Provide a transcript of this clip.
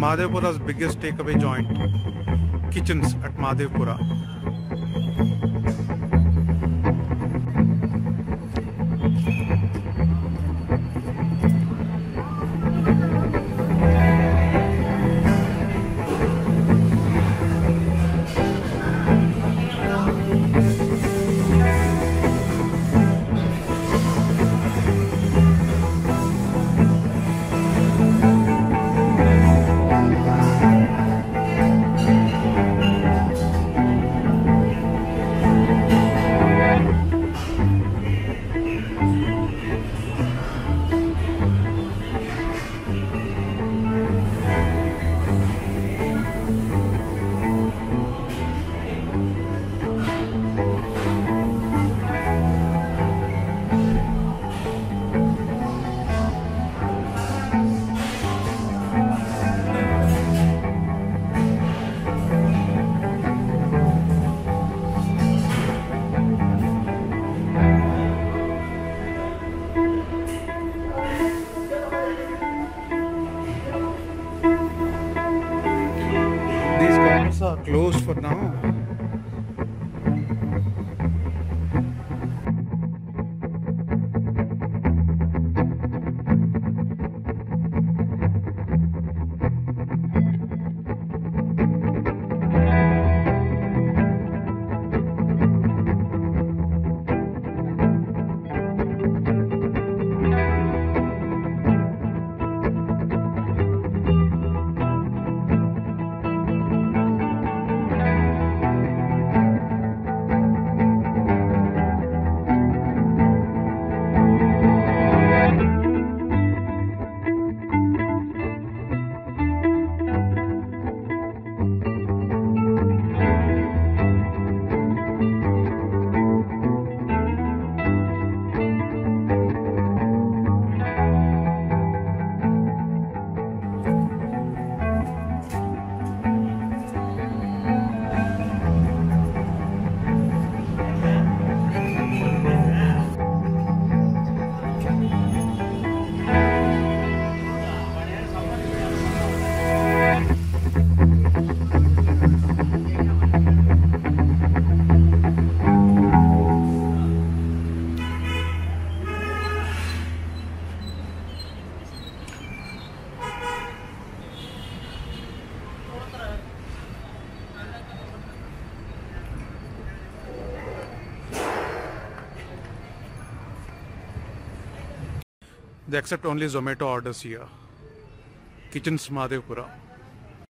Madhevpura's biggest takeaway joint, kitchens at Madhevpura. close for now. They accept only Zomato orders here. Kitchens Madhevpura.